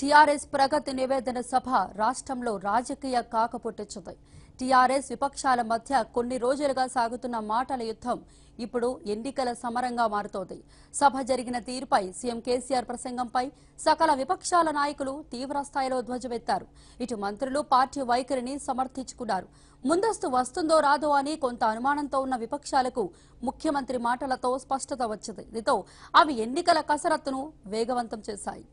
TRS ప్రగతి నివేదన సభ రాష్ట్రంలో రాజకీయ కాకపుట్టించింది. టీఆర్ఎస్ విపక్షాల మధ్య కొన్ని రోజులుగా సాగుతున్న మాటల యుద్ధం ఇప్పుడు ఎన్నికల సమరంగా మారుతోంది. సభ జరిగిన తీరుపై సీఎం కేసీఆర్ ప్రసంగంపై సకల విపక్షాల నాయకులు తీవ్రస్థాయిలో ధ్వజమెత్తారు. ఇటు మంత్రులు పార్టీ వైఖరిని సమర్థించుకున్నారు. ముందస్తు వస్తుందో రాదో అని కొంత అనుమానంతో ఉన్న విపక్షాలకు ముఖ్యమంత్రి మాటలతో స్పష్టత వచ్చింది. దీంతో అవి ఎన్నికల కసరత్తును వేగవంతం చేశాయి.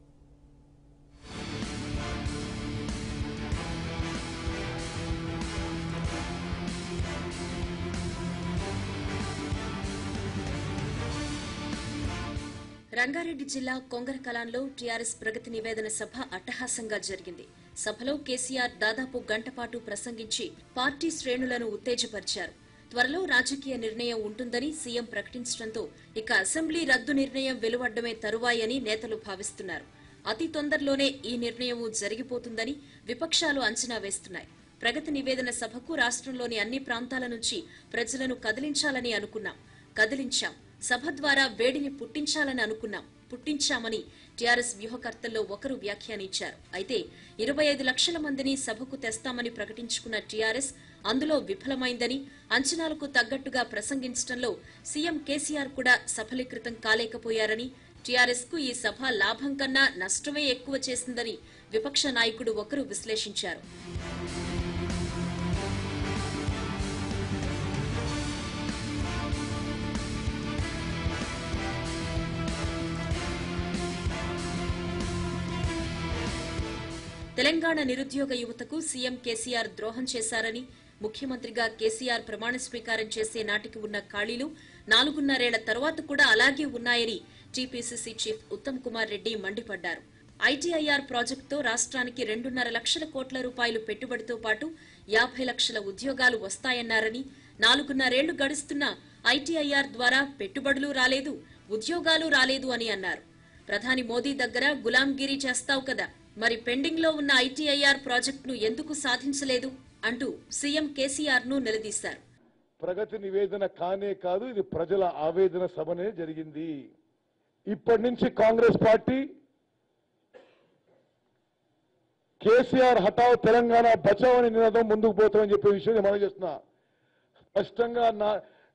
రంగారెడ్డి జిల్లా కొంగర కలాన్లో టీఆర్ఎస్ ప్రగతి నివేదన సభ అట్టహాసంగా జరిగింది. సభలో కేసీఆర్ దాదాపు గంటపాటు ప్రసంగించి పార్టీ శ్రేణులను ఉత్తేజపరిచారు. త్వరలో రాజకీయ నిర్ణయం ఉంటుందని సీఎం ప్రకటించడంతో ఇక అసెంబ్లీ రద్దు నిర్ణయం వెలువడ్డమే తరువాయని నేతలు భావిస్తున్నారు. అతి తొందరలోనే ఈ నిర్ణయం జరిగిపోతుందని విపక్షాలు అంచనా వేస్తున్నాయి. ప్రగతి నివేదన సభకు రాష్ట్రంలోని అన్ని ప్రాంతాల నుంచి ప్రజలను కదిలించాలని అనుకున్నాం. కదిలించాం. సభ ద్వారా వేడిని పుట్టించాలని అనుకున్నాం. పుట్టించామని టీఆర్ఎస్ వ్యూహకర్తల్లో ఒకరు వ్యాఖ్యానించారు. అయితే ఇరవై ఐదు లక్షల మందిని సభకు తెస్తామని ప్రకటించుకున్న టీఆర్ఎస్ అందులో విఫలమైందని అంచనాలకు తగ్గట్టుగా ప్రసంగించడంలో సీఎం కేసీఆర్ కూడా సఫలీకృతం కాలేకపోయారని టీఆర్ఎస్కు ఈ సభ లాభం కన్నా నష్టమే ఎక్కువ చేసిందని విపక్ష నాయకుడు ఒకరు విశ్లేషించారు. తెలంగాణ నిరుద్యోగ యువతకు సీఎం కేసీఆర్ ద్రోహం చేశారని ముఖ్యమంత్రిగా కేసీఆర్ ప్రమాణ స్వీకారం చేసే నాటికి ఉన్న ఖాళీలు నాలుగున్నరేళ్ళ తర్వాత కూడా అలాగే ఉన్నాయని టీపీసీసీ చీఫ్ ఉత్తమ్ కుమార్ రెడ్డి మండిపడ్డారు. ఐటీఐఆర్ ప్రాజెక్టుతో రాష్ట్రానికి రెండున్నర లక్షల కోట్ల రూపాయలు పెట్టుబడితో పాటు యాభై లక్షల ఉద్యోగాలు వస్తాయన్నారని నాలుగున్నరేళ్ళు గడుస్తున్న ఐటీఐఆర్ ద్వారా పెట్టుబడులు రాలేదు ఉద్యోగాలు రాలేదు అని అన్నారు. ప్రధాని మోదీ దగ్గర గులాంగిరి చేస్తావు కదా మరి పెండింగ్లో ఉన్న ఐటీఐఆర్ ప్రాజెక్టును ఎందుకు సాధించలేదు అంటూ సీఎం కేసీఆర్ను నిలదీశారు. ప్రగతి నివేదన కానే కాదు ఇది ప్రజల ఆవేదన సభనే జరిగింది. ఇప్పటి నుంచి కాంగ్రెస్ పార్టీ కేసీఆర్ హఠావ్ తెలంగాణ బచావ్ అనే నినాదం ముందుకు పోతామని చెప్పే విషయం నేను మనం చేస్తున్నా. స్పష్టంగా నా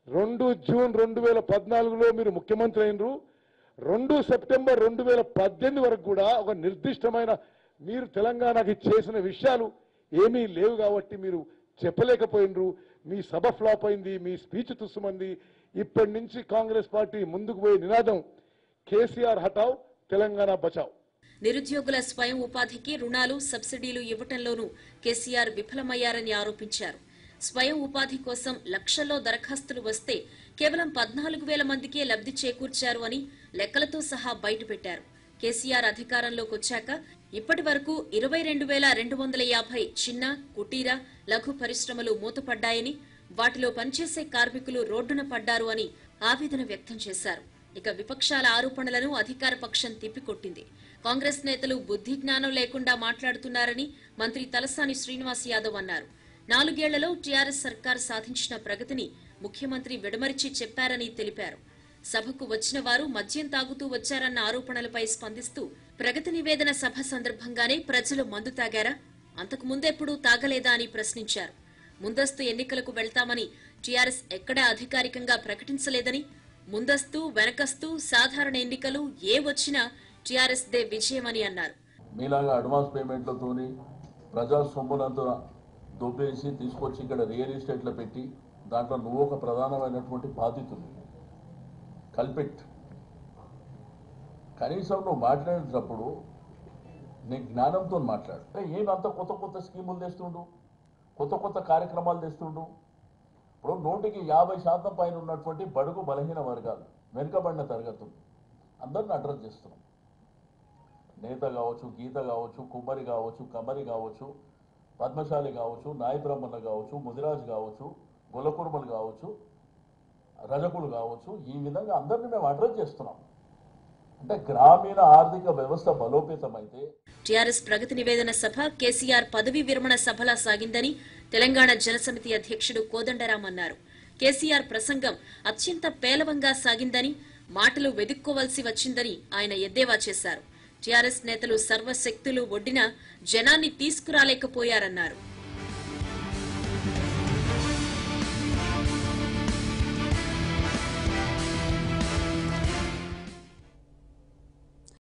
రెండు జూన్ రెండు వేల పద్నాలుగులో మీరు ముఖ్యమంత్రి అయినరు. రెండు సెప్టెంబర్ రెండు వేల పద్దెనిమిది వరకు కూడా ఒక నిర్దిష్టమైన మీరు తెలంగాణకి చేసిన విషయాలు ఏమీ లేవు కాబట్టి మీరు చెప్పలేకపోయినరు. మీ సభ ఫ్లాప్ అయింది మీ స్పీచ్ తుస్సుమంది ఇప్పటి నుంచి కాంగ్రెస్ పార్టీ ముందుకు పోయే నినాదం కేసీఆర్ హటావ్ తెలంగాణ బచావ్. నిరుద్యోగుల స్వయం ఉపాధికి రుణాలు సబ్సిడీలు ఇవ్వటంలోనూ కేసీఆర్ విఫలమయ్యారని ఆరోపించారు. స్వయం ఉపాధి కోసం లక్షల్లో దరఖాస్తులు వస్తే కేవలం పద్నాలుగు వేల మందికే లబ్ధి చేకూర్చారు అని లెక్కలతో సహా బయటపెట్టారు. కేసీఆర్ అధికారంలోకి వచ్చాక ఇప్పటి వరకు ఇరవై రెండు వేల రెండు వందల యాభై చిన్న కుటీర లఘు పరిశ్రమలు మూతపడ్డాయని వాటిలో పనిచేసే కార్మికులు రోడ్డున పడ్డారు అని ఆవేదన వ్యక్తం చేశారు. ఇక విపక్షాల ఆరోపణలను అధికార పక్షం తిప్పికొట్టింది. కాంగ్రెస్ నేతలు బుద్ధి జ్ఞానం లేకుండా మాట్లాడుతున్నారని మంత్రి తలసాని శ్రీనివాస్ యాదవ్ అన్నారు. నాలుగేళ్ళలో టీఆర్ఎస్ సర్కార్ సాధించిన ప్రగతిని ముఖ్యమంత్రి విడమరిచి చెప్పారని తెలిపారు. సభకు వచ్చిన వారు మద్యం తాగుతూ వచ్చారన్న ఆరోపణలపై స్పందిస్తూ ప్రగతి నివేదన సభ సందర్భంగానే ప్రజలు మందు తాగారా? అంతకు ముందెప్పుడూ తాగలేదా అని ప్రశ్నించారు. ముందస్తు ఎన్నికలకు వెళ్తామని టీఆర్ఎస్ ఎక్కడా అధికారికంగా ప్రకటించలేదని ముందస్తు వెనకస్తు సాధారణ ఎన్నికలు ఏ వచ్చినా టీఆర్ఎస్ దే విజయమని అన్నారు. మీలాగా అడ్వాన్స్ పేమెంట్లతోని ప్రజా సొమ్మునంతా దొబ్బేసి తీసుకొచ్చి ఇక్కడ రియల్ ఎస్టేట్లో పెట్టి దాంట్లో నువ్వు ఒక ప్రధానమైనటువంటి బాధితుంది కల్పిట్. కనీసం నువ్వు మాట్లాడేటప్పుడు నీ జ్ఞానంతో మాట్లాడు. ఏమంత కొత్త కొత్త స్కీములు తెస్తుండు? కొత్త కొత్త కార్యక్రమాలు తెస్తుండు? ఇప్పుడు నూటికి యాభై శాతం పైన ఉన్నటువంటి బడుగు బలహీన వర్గాలు వెనుకబడిన తరగతులు అందరిని అడ్రస్ చేస్తున్నాం. నేత కావచ్చు గీత కావచ్చు కుమ్మరి కావచ్చు కమరి కావచ్చు పద్మశాలి కావచ్చు నాయ కావచ్చు ముదిరాజు కావచ్చు గులకుర్మలు కావచ్చు రజకులు కావచ్చు ఈ విధంగా అందరినీ మేము అడ్రస్ చేస్తున్నాం. అంటే గ్రామీణ ఆర్థిక వ్యవస్థ బలోపేతమైతే టీఆర్ఎస్ ప్రగతి నివేదన సభ కేసీఆర్ పదవీ విరమణ సభలా సాగిందని తెలంగాణ జనసమితి అధ్యక్షుడు కోదండరాం అన్నారు. కేసీఆర్ ప్రసంగం అత్యంత పేలవంగా సాగిందని మాటలు వెదుక్కోవలసి వచ్చిందని ఆయన ఎద్దేవా చేశారు. టిఆర్ఎస్ నేతలు సర్వశక్తులు ఒడ్డిన జనాన్ని తీసుకురాలేకపోయారన్నారు.